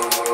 Bye.